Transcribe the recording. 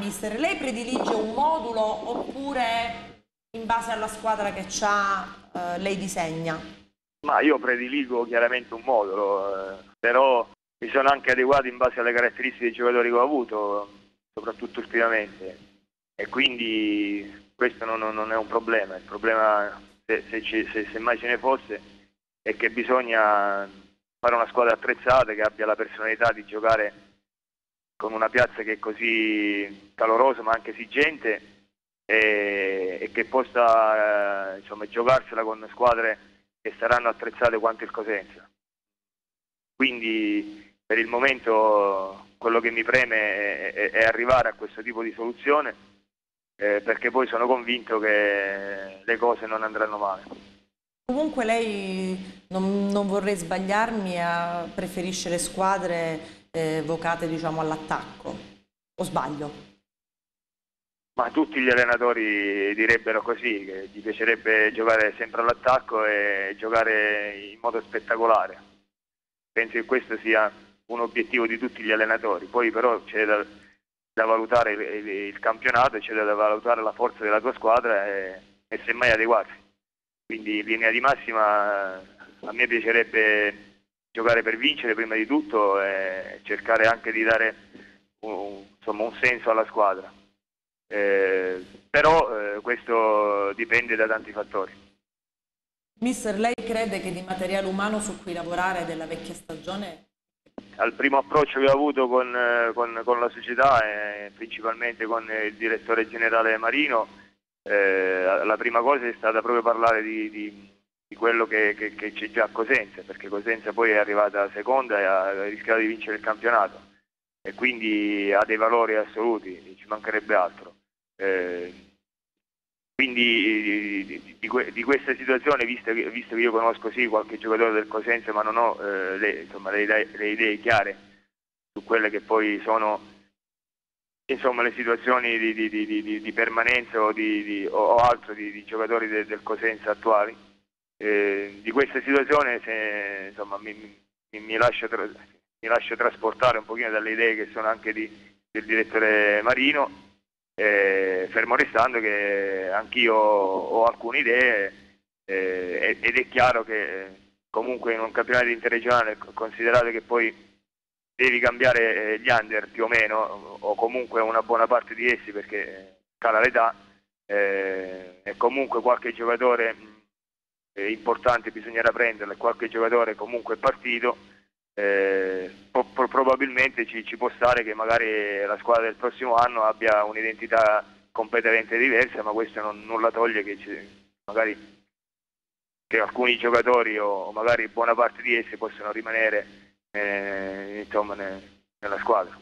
mister, lei predilige un modulo oppure in base alla squadra che ha eh, lei disegna? Ma io prediligo chiaramente un modulo, eh, però mi sono anche adeguato in base alle caratteristiche dei giocatori che ho avuto, soprattutto ultimamente, e quindi questo non, non è un problema, il problema se, se, se, se mai ce ne fosse è che bisogna fare una squadra attrezzata che abbia la personalità di giocare con una piazza che è così calorosa ma anche esigente e, e che possa eh, insomma, giocarsela con squadre che saranno attrezzate quanto il Cosenza. Quindi per il momento quello che mi preme è, è, è arrivare a questo tipo di soluzione eh, perché poi sono convinto che le cose non andranno male. Comunque lei, non, non vorrei sbagliarmi, preferisce le squadre eh, vocate diciamo, all'attacco, o sbaglio? Ma tutti gli allenatori direbbero così, che gli piacerebbe giocare sempre all'attacco e giocare in modo spettacolare. Penso che questo sia un obiettivo di tutti gli allenatori, poi però c'è da, da, valutare il, il, campionato, c'è da valutare la forza della tua squadra e, e semmai adeguarsi. Quindi in linea di massima a me piacerebbe giocare per vincere prima di tutto e cercare anche di dare un, insomma, un senso alla squadra. Eh, però eh, questo dipende da tanti fattori. Mister, lei crede che di materiale umano su cui lavorare della vecchia stagione? Al primo approccio che ho avuto con, con, con la società e principalmente con il direttore generale Marino, eh, la prima cosa è stata proprio parlare di, di di quello che, che, che c'è già a Cosenza, perché Cosenza poi è arrivata seconda e ha rischiato di vincere il campionato e quindi ha dei valori assoluti, ci mancherebbe altro. Eh, quindi di, di, di, questa situazione, visto che, visto che, io conosco sì qualche giocatore del Cosenza, ma non ho eh, le, insomma, le, le, idee chiare su quelle che poi sono insomma, le situazioni di, di permanenza o, o altro di, giocatori de, del Cosenza attuali, eh, di questa situazione se, insomma, mi, mi, mi, lascio mi, lascio trasportare un pochino dalle idee che sono anche di, del direttore Marino, eh, fermo restando che anch'io ho alcune idee eh, ed è chiaro che comunque in un campionato interregionale, considerato che poi devi cambiare eh, gli under più o meno, o comunque una buona parte di essi perché cala l'età, eh, e comunque qualche giocatore eh, importante bisognerà prenderla, qualche giocatore comunque partito, eh, pro probabilmente ci, ci, può stare che magari la squadra del prossimo anno abbia un'identità completamente diversa, ma questo non, nulla toglie che magari che alcuni giocatori o magari buona parte di essi possano rimanere eh, insomma, ne, nella squadra.